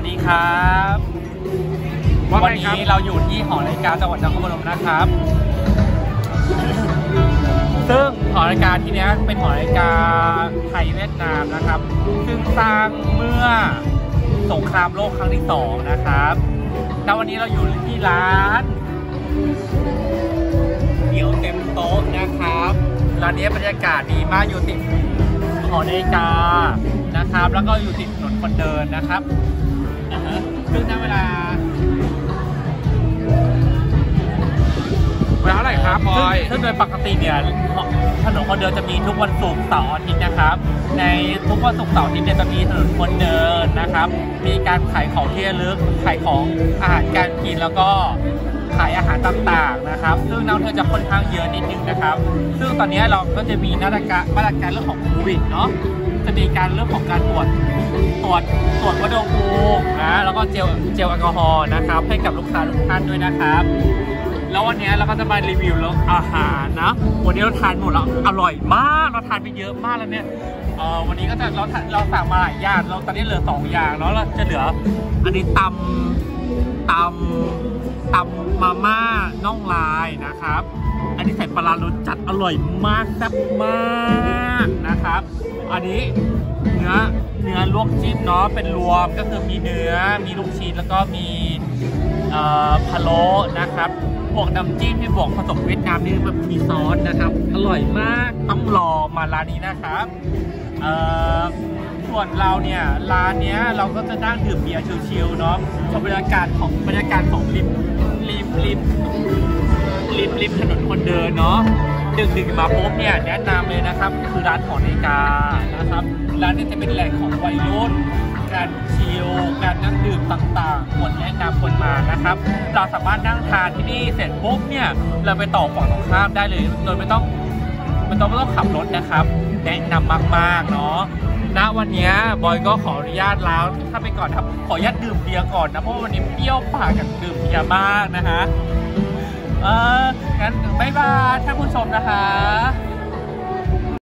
สวัสดีครับว่าวันไงครับนี้เราอยู่ที่หอนาฬิกาจังหวัดนครพนมนะครับ ซึ่งหอนาฬิกาที่เนี้ยเป็นหอนาฬิกาไทยเวียดนามนะครับ ซึ่งสร้างเมื่อสงครามโลกครั้งที่สองนะครับแล้ววันนี้เราอยู่ที่ร้านเดี๋ยวเต็มโต๊ะนะครับร้านนี้บรรยากาศดีมากอยู่ติดหอนาฬิกานะครับ แล้วก็อยู่ติดถนนคนเดินนะครับ นะฮะซึ่งณเวลา เวลาเท่าไหร่ครับบอยซึ่งซึ่งโดยปกติเนี่ยถนนคนเดินจะมีทุกวันศุกร์เสาร์อาทิตย์นะครับ ในทุกวันศุกร์เสาร์อาทิตย์เนี่ยจะมีถนนคนเดินนะครับ มีการขายของที่ระลึกขายของอาหารการกินแล้วก็ ขายอาหารต่างๆนะครับ ซึ่งนักท่องเที่ยวจะค่อนข้างเยอะนิดนึงนะครับ ซึ่งตอนนี้เราก็จะมีมาตรการมาตรการเรื่องของโควิดเนาะจะมีการเรื่องของการตรวจตรวจตรวจวัดอุณหภูมินะแล้วก็เจลเจลแอลกอฮอล์นะครับ ให้กับลูกค้าทุกท่านด้วยนะครับ วันนี้เราก็จะมารีวิวแล้วอาหารนะ วันนี้เราทานหมดแล้วอร่อยมากเราทานไปเยอะมากแล้วเนี่ยเออวันนี้ก็จะเราทานเราสั่งมาหลายอย่างเราตอนนี้เหลือสองอย่างแล้วเราจะเหลืออันนี้ตำตำตำมาม่าน่องลายนะครับ อันนี้ใส่ปลาร้ารสจัดอร่อยมากแซ่บมากนะครับ อันนี้เนื้อเนื้อลวกจิ้มเนาะเป็นรวมก็คือมีเนื้อมีลูกชิ้นแล้วก็มีเอ่อพะโล้นะครับ บวกน้ำจิ้มที่บวกผสมเวียดนามนี่มันมีซอสนะครับ อร่อยมากต้องรอมาร้านนี้นะครับเอ่อส่วนเราเนี่ยร้านเนี้ยเราก็จะนั่งดื่มเบียร์ชิลๆเนาะชมบรรยากาศของบรรยากาศของริมริมริมริมริมถนนคนเดินเนาะดึกดึกๆมาปุ๊บเนี่ยแนะนำเลยนะครับ คือร้านหอนาฬิกานะครับร้านนี้จะเป็นแหล่งของวัยรุ่น การชิลการนั่งดื่มต่างๆควรแนะนำคนมานะครับ เราสามารถนั่งทานที่นี่เสร็จปุ๊บเนี่ย เราไปต่อฝั่งตรงข้ามได้เลยโดยไม่ต้องไม่ต้องไม่ต้องขับรถนะครับ แนะนำมากๆเนาะณวันนี้บอยก็ขออนุญาตแล้วถ้าไปก่อนครับขออนุญาตดื่มเบียร์ก่อนนะเพราะวันนี้เปรี้ยวปากกับดื่มเบียร์มากนะฮะเอองั้นบายบายท่านผู้ชมนะคะ